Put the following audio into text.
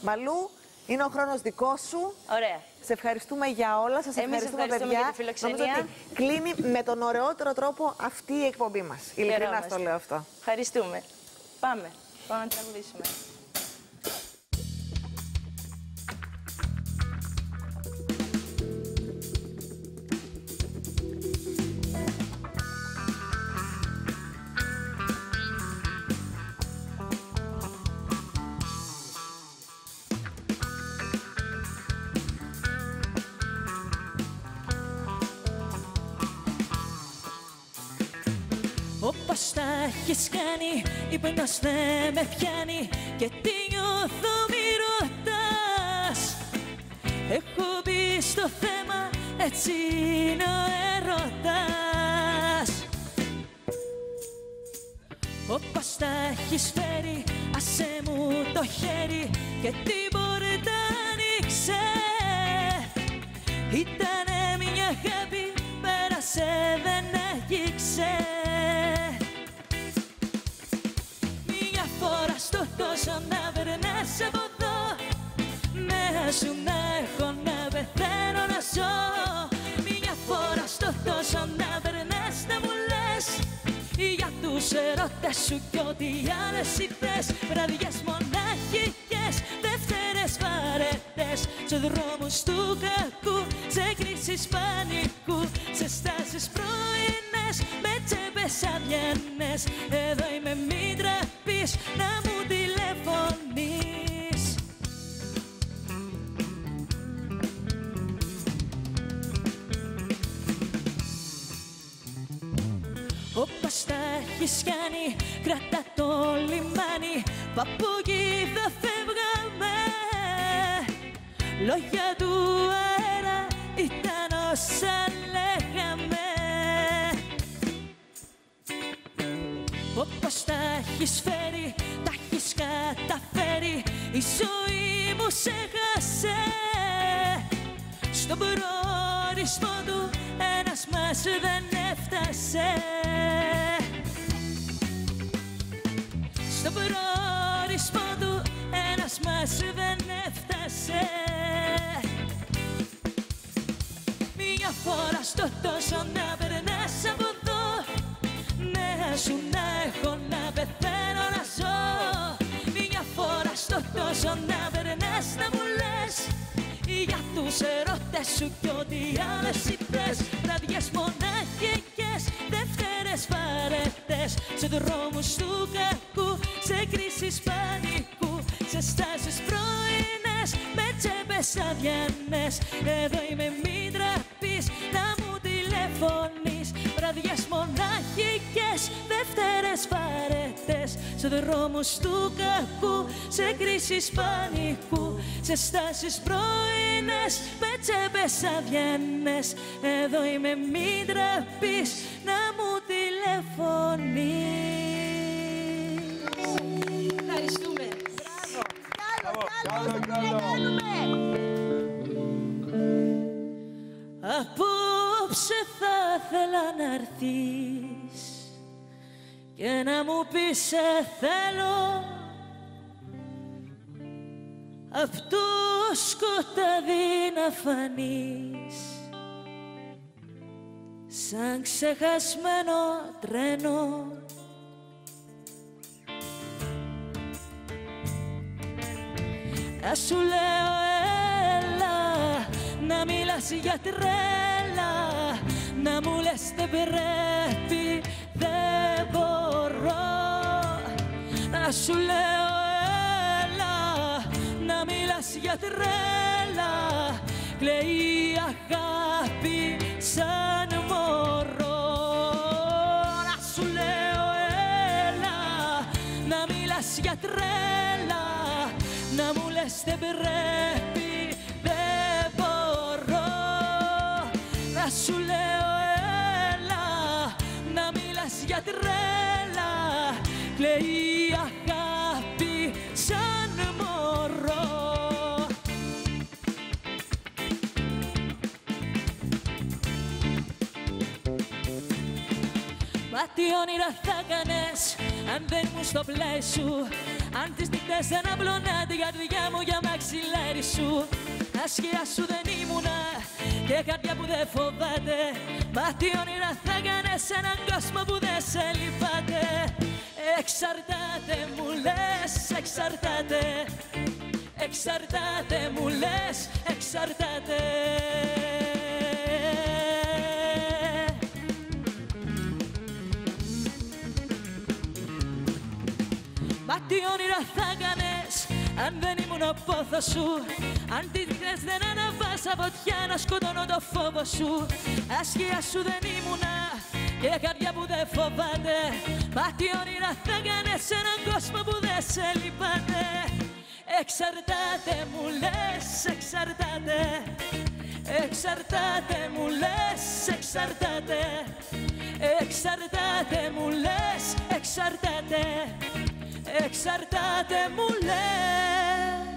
Μαλού, είναι ο χρόνος δικός σου. Ωραία. Σε ευχαριστούμε για όλα. Σας ευχαριστούμε, ευχαριστούμε παιδιά. για τη φιλοξενία. Νομίζω ότι κλείνει με τον ωραιότερο τρόπο αυτή η εκπομπή μας. Ειλικρινά Χαιρόμαστε. το λέω αυτό. Ευχαριστούμε. Πάμε. Πάμε να τραγουδήσουμε. Έχεις κάνει, ύπνος δεν με πιάνει και τι νιώθω μη ρωτάς. Έχω μπει στο θέμα, έτσι είναι ο έρωτας. Όπως τα έχεις φέρει, άσε μου το χέρι και την πόρτα άνοιξε. Ήτανε μια αγάπη, πέρασε, δεν στο τόσο να περνάς από εδώ Μέσα σου να έχω να πεθαίνω να ζω. Μια φορά στο τόσο να περνάς να μου λες. Για τους ερώτες σου κι ό,τι άλλες είπες. Βραδιές μονάχικες, δεύτερες βαρέτες Σε δρόμους του κακού, σε κρίσεις πανικού. Σε στάσεις πρωινές, με τσέπες αδιανές Εδώ είμαι μην Όπως τα έχεις κάνει, κρατά το λιμάνι. Παππούγι θα φεύγαμε. Λόγια του αέρα ήταν όσα λέγαμε. Όπως τα έχεις φέρει, τα έχεις καταφέρει. Η ζωή μου σε χάσε. Στον προορισμό του ένας μας δεν έφτασε. Στον προορισμό του ένας μας δεν έφτασε. Μια φορά στο τόσο να περνάς από εδώ Νέα σου να έχω να πεθαίνω να ζω. Μια φορά στο τόσο να περνάς να μου λες Για τους ερώτες σου κι ό,τι άλλες είπες Βραδιές μονάχικες, δεύτερες βαρέτες Σε δρόμους του κακού, σε κρίσεις πανικού Σε στάσεις πρωινές, με τσέπες αδιανές. Εδώ είμαι μην τραπείς, να μου τηλεφωνείς. Βραδιές μονάχικες, δεύτερες βαρέτες Σε δρόμους του κακού, σε κρίσεις πανικού Σε στάσεις πρωινές, με τσέπες αδιανές Εδώ είμαι μην τραπείς, να μου τηλεφωνείς. Ευχαριστούμε. Απόψε θα ήθελα να έρθεις και να μου πεις σε θέλω απ' το σκοτάδι να φανείς. Σαν ξεχασμένο τρένο. Να σου λέω έλα Να μιλάς για τρέλα. Να μου λες δεν πρέπει Δεν μπορώ Να σου λέω μιλάς για τρέλα Κλαίει η αγάπη σαν μωρό. Να σου λέω έλα Να μιλάς για τρέλα να μου λες δεν πρέπει, δεν μπορώ Να σου λέω έλα, να μιλάς για τρέλα Κλαίει Μα τι όνειρα θα κάνες αν δεν μου στο πλάι σου. Αν τις νύχτες δεν απλωνά την καρδιά μου για μαξιλάρι σου. Άσχεια σου δεν ήμουνα και καρδιά που δεν φοβάται. Μα τι όνειρα θα κάνεις σε έναν κόσμο που δεν σε λυπάται. Εξαρτάται μου λες, εξαρτάται. Εξαρτάται μου λες, εξαρτάται αν δεν ήμουν ο πόθος σου Αν τη θες δεν αναβάσα φωτιά να σκοτώνω το φόβο σου. Άσχεια σου δεν ήμουνα και καρδιά που δεν φοβάται. Μα τι όνειρα θα κάνες σε έναν κόσμο που δεν σε λυπάται. Εξαρτάται μου λες, εξαρτάται. Εξαρτάται μου λες, εξαρτάται. Εξαρτάται μου λες, εξαρτάται Εξαρτάται μου λες